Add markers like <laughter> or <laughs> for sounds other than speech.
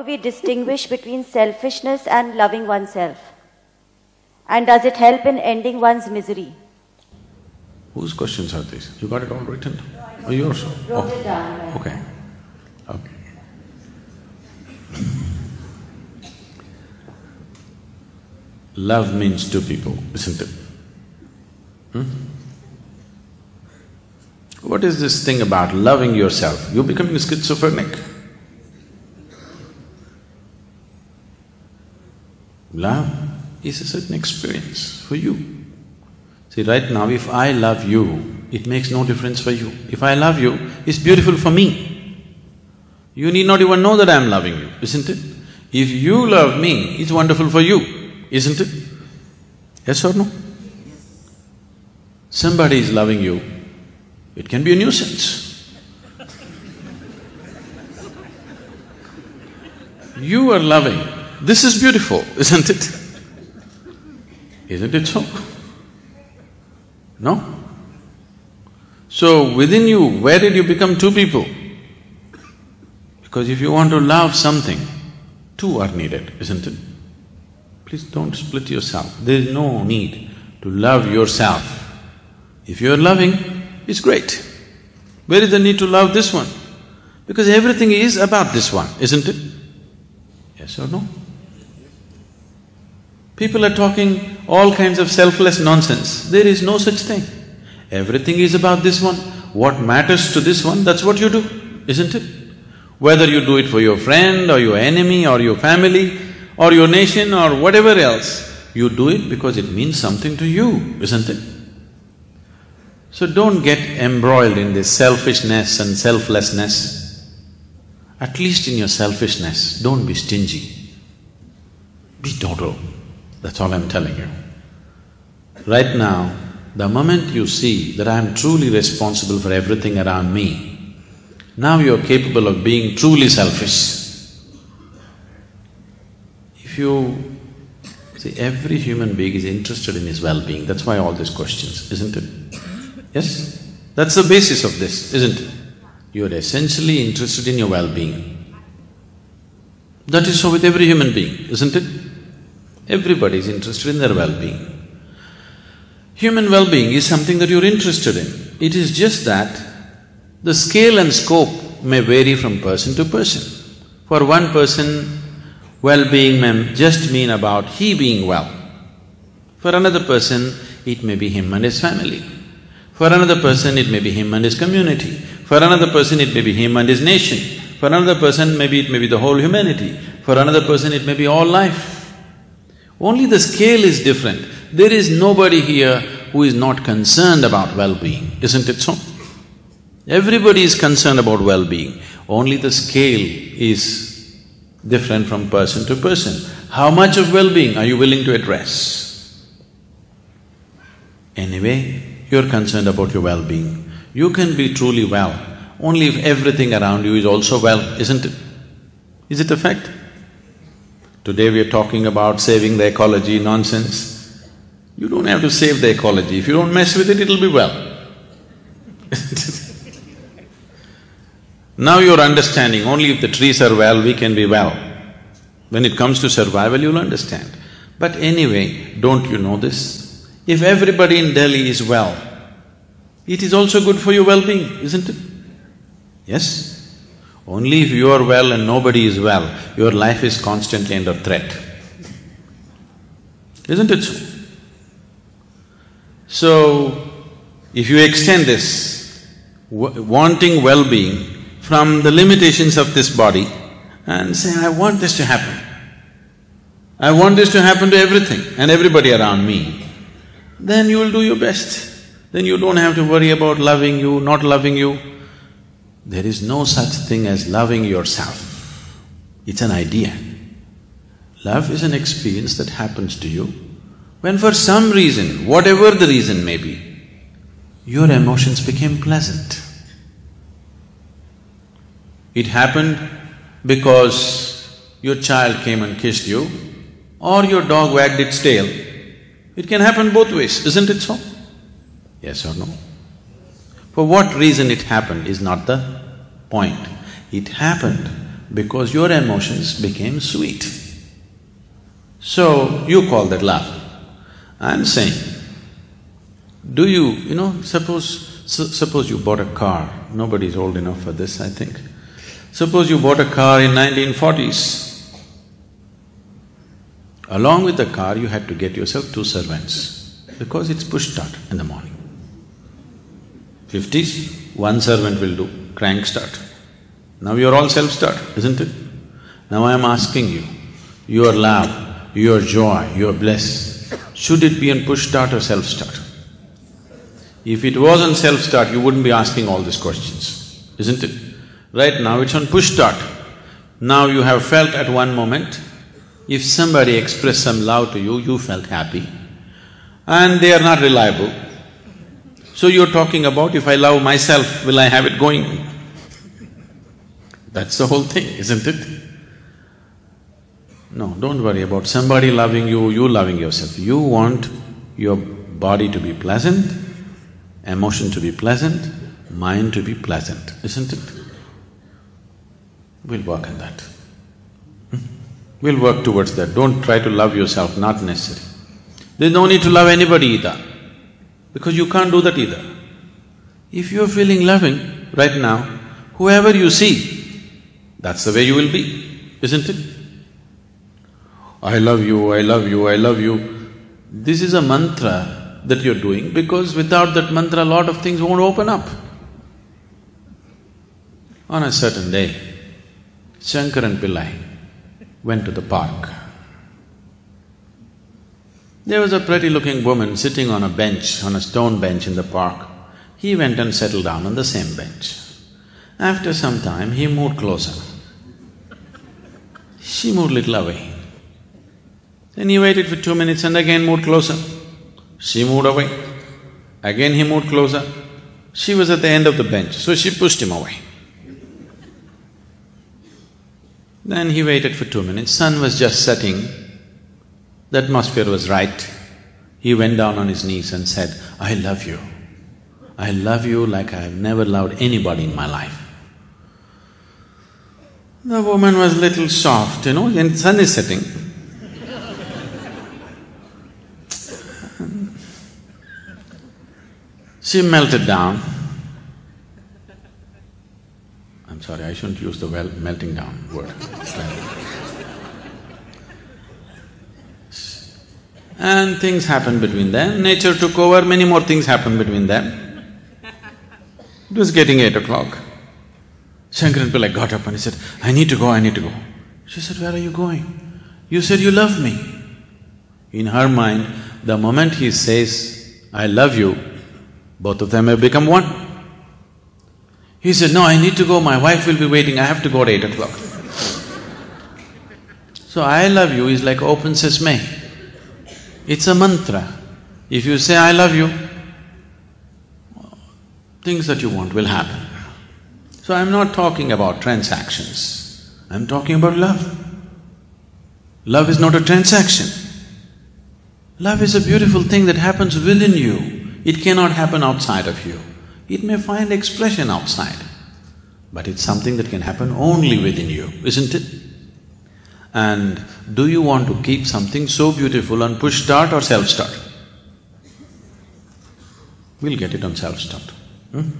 do we distinguish between selfishness and loving oneself? And does it help in ending one's misery? Whose questions are these? You got it all written? Oh, yours? Wrote Oh, it down. yeah. Okay. Okay. Love means two people, isn't it? Hmm? What is this thing about loving yourself? You're becoming schizophrenic. Love is a certain experience for you. See, right now, if I love you, it makes no difference for you. If I love you, it's beautiful for me. You need not even know that I'm loving you, isn't it? If you love me, it's wonderful for you, isn't it? Yes or no? Somebody is loving you, it can be a nuisance. You are loving, this is beautiful, <laughs> isn't it? Isn't it so? No? So within you, where did you become two people? Because if you want to love something, two are needed, isn't it? Please don't split yourself. There is no need to love yourself. If you are loving, it's great. Where is the need to love this one? Because everything is about this one, isn't it? Yes or no? People are talking all kinds of selfless nonsense. There is no such thing. Everything is about this one. What matters to this one, that's what you do, isn't it? Whether you do it for your friend or your enemy or your family or your nation or whatever else, you do it because it means something to you, isn't it? So don't get embroiled in this selfishness and selflessness. At least in your selfishness, don't be stingy. Be total. That's all I'm telling you. Right now, the moment you see that I'm truly responsible for everything around me, now you're capable of being truly selfish. If you… see, every human being is interested in his well-being, that's why all these questions, isn't it? Yes? That's the basis of this, isn't it? You're essentially interested in your well-being. That is so with every human being, isn't it? Everybody is interested in their well-being. Human well-being is something that you're interested in. It is just that the scale and scope may vary from person to person. For one person, well-being may just mean about he being well. For another person, it may be him and his family. For another person, it may be him and his community. For another person, it may be him and his nation. For another person, maybe it may be the whole humanity. For another person, it may be all life. Only the scale is different. There is nobody here who is not concerned about well-being, isn't it so? Everybody is concerned about well-being, only the scale is different from person to person. How much of well-being are you willing to address? Anyway, you're concerned about your well-being. You can be truly well only if everything around you is also well, isn't it? Is it a fact? Today we are talking about saving the ecology nonsense. You don't have to save the ecology, if you don't mess with it, it'll be well. <laughs> now you're understanding, only if the trees are well, we can be well. When it comes to survival, you'll understand. But anyway, don't you know this? If everybody in Delhi is well, it is also good for your well-being, isn't it? Yes? Only if you are well and nobody is well, your life is constantly under threat. Isn't it so? So, if you extend this, wanting well-being from the limitations of this body and say, I want this to happen. I want this to happen to everything and everybody around me, then you will do your best. Then you don't have to worry about loving you, not loving you. There is no such thing as loving yourself. It's an idea. Love is an experience that happens to you when for some reason, whatever the reason may be, your emotions became pleasant. It happened because your child came and kissed you or your dog wagged its tail. It can happen both ways, isn't it so? Yes or no? For what reason it happened is not the point. It happened Because your emotions became sweet. So, you call that love. I'm saying, do you, you know, suppose… suppose you bought a car, nobody's old enough for this, I think. Suppose you bought a car in 1940s. Along with the car, you had to get yourself two servants because it's push start in the morning. Fifties, one servant will do, crank start. Now you're all self-start, isn't it? Now I am asking you, your love, your joy, your bliss, should it be in push start or self-start? If it was on self-start, you wouldn't be asking all these questions, isn't it? Right now it's on push start. Now you have felt at one moment, if somebody expressed some love to you, you felt happy and they are not reliable. So you're talking about, if I love myself, will I have it going? That's the whole thing, isn't it? No, don't worry about somebody loving you, you loving yourself. You want your body to be pleasant, emotion to be pleasant, mind to be pleasant, isn't it? We'll work on that. Hmm? We'll work towards that. Don't try to love yourself, not necessary. There's no need to love anybody either, because you can't do that either. If you're feeling loving right now, whoever you see, that's the way you will be, isn't it? I love you, I love you, I love you. This is a mantra that you're doing because without that mantra, a lot of things won't open up. On a certain day, Shankaran Pillai went to the park. There was a pretty-looking woman sitting on a bench, on a stone bench in the park. He went and settled down on the same bench. After some time, he moved closer. She moved little away. Then he waited for two minutes and again moved closer. She moved away. Again he moved closer. She was at the end of the bench, so she pushed him away. Then he waited for two minutes, sun was just setting, the atmosphere was right. He went down on his knees and said, I love you. I love you like I've never loved anybody in my life. The woman was little soft, you know, and sun is setting. she melted down. I'm sorry, I shouldn't use the well melting down word. And things happened between them, nature took over, many more things happened between them. It was getting eight o'clock. Shankaran Pillai got up and he said, I need to go, I need to go. She said, where are you going? You said you love me. In her mind, the moment he says, I love you, both of them have become one. He said, no, I need to go, my wife will be waiting, I have to go at eight o'clock. <laughs> so, I love you is like open sesame. It's a mantra. If you say, I love you, things that you want will happen. So, I'm not talking about transactions, I'm talking about love. Love is not a transaction. Love is a beautiful thing that happens within you. It cannot happen outside of you. It may find expression outside, but it's something that can happen only within you, isn't it? And do you want to keep something so beautiful on push start or self start? We'll get it on self start. Hmm?